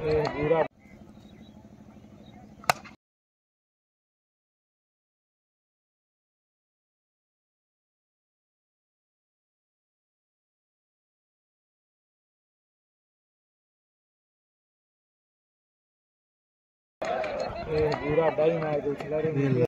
पूरा पूरा डाई मार दो